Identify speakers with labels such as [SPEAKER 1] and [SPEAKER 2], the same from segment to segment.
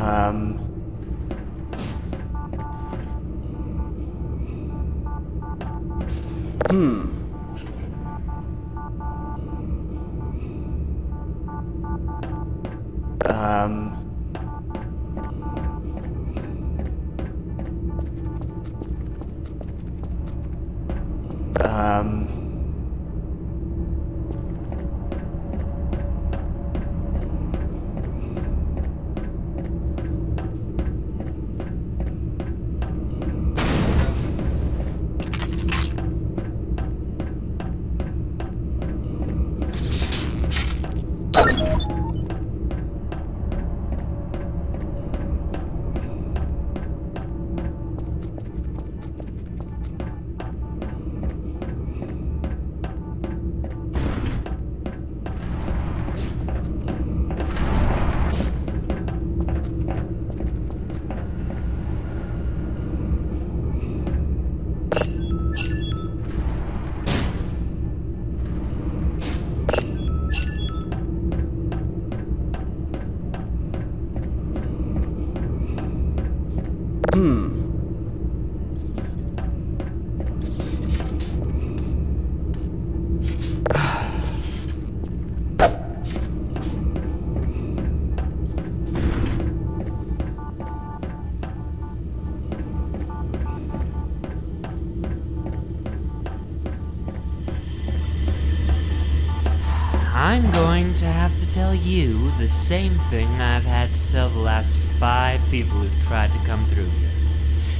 [SPEAKER 1] Um. Hmm. Um. Um. Hmm.
[SPEAKER 2] I'm going to have to tell you the same thing I've had to tell the last five people who've tried to come through here.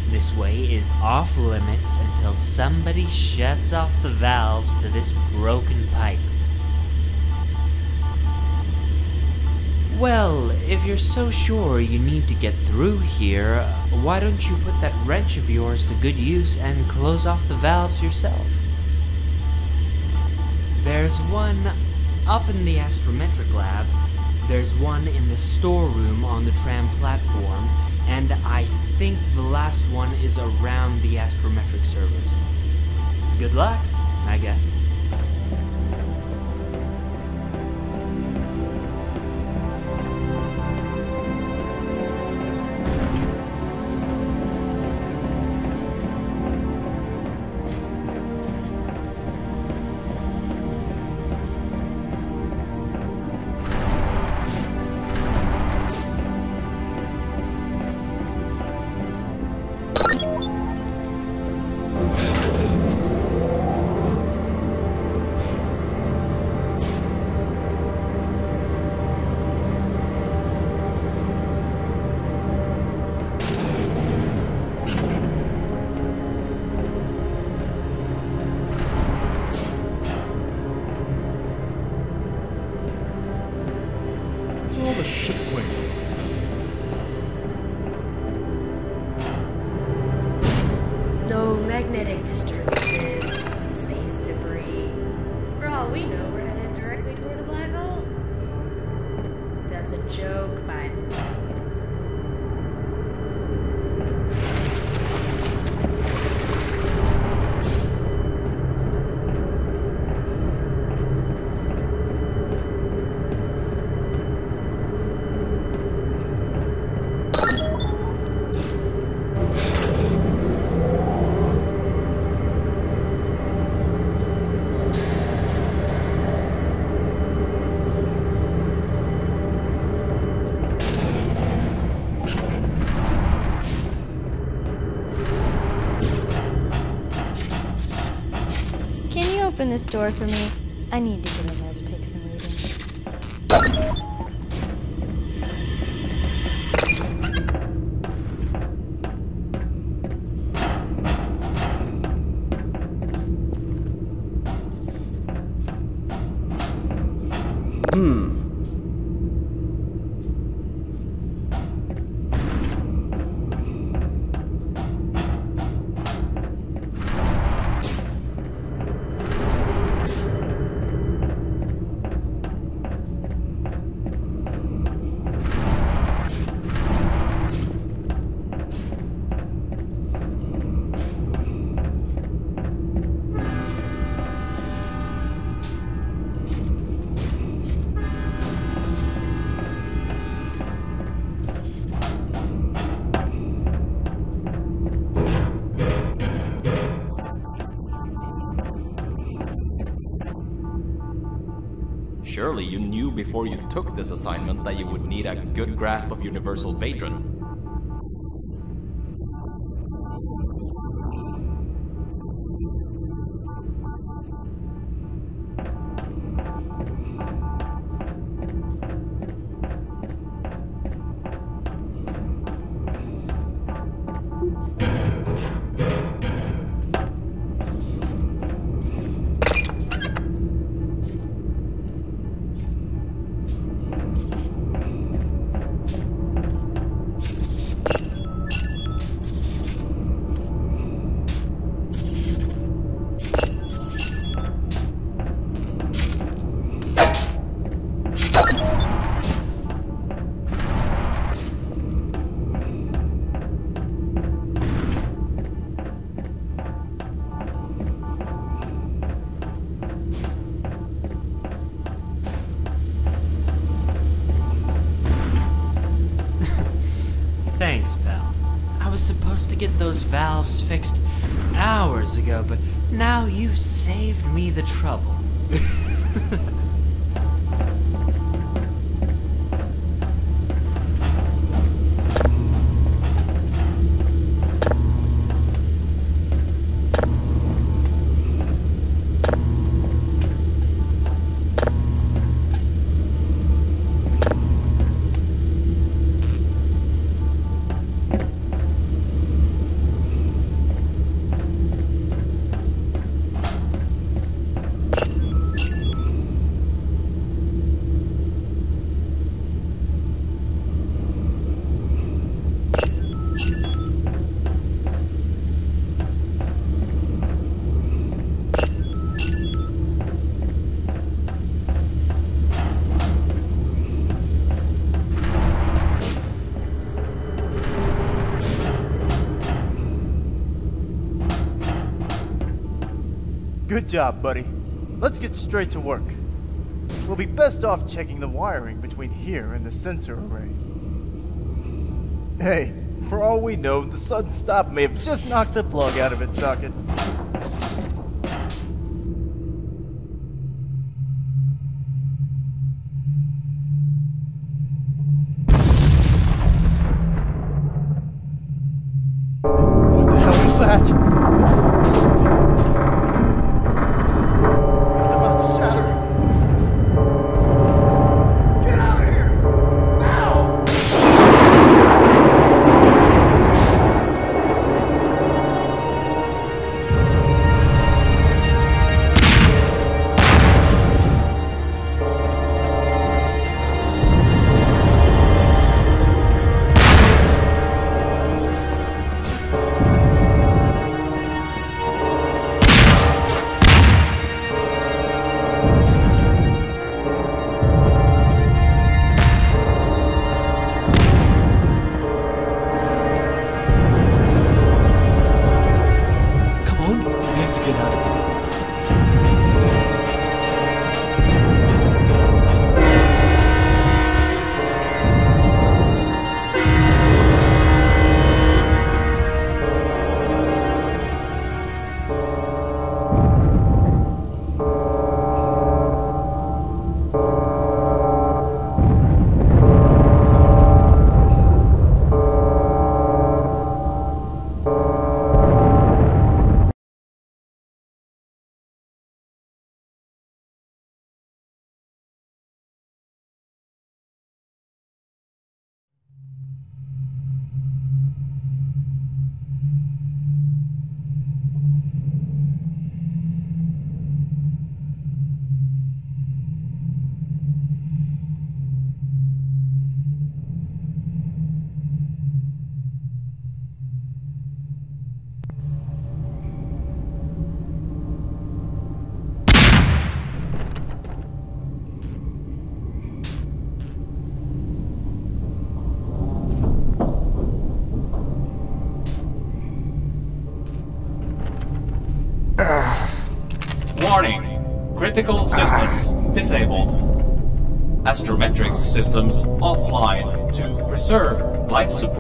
[SPEAKER 2] This way is off limits until somebody shuts off the valves to this broken pipe. Well, if you're so sure you need to get through here, why don't you put that wrench of yours to good use and close off the valves yourself? There's one up in the astrometric lab, there's one in the storeroom on the tram platform, and I think the last one is around the astrometric servers. Good luck, I guess.
[SPEAKER 3] That's a joke, but
[SPEAKER 4] open this door for me? I need to get in there to take some readings.
[SPEAKER 1] Hmm.
[SPEAKER 5] Surely you knew before you took this assignment that you would need a good grasp of Universal Vatron.
[SPEAKER 2] Thanks, pal. I was supposed to get those valves fixed hours ago, but now you saved me the trouble.
[SPEAKER 1] Good job, buddy. Let's get straight to work. We'll be best off checking the wiring between here and the sensor array. Hey, for all we know, the sudden stop may have just knocked the plug out of its socket.
[SPEAKER 5] Warning! Critical systems disabled. Astrometrics systems offline to preserve life support.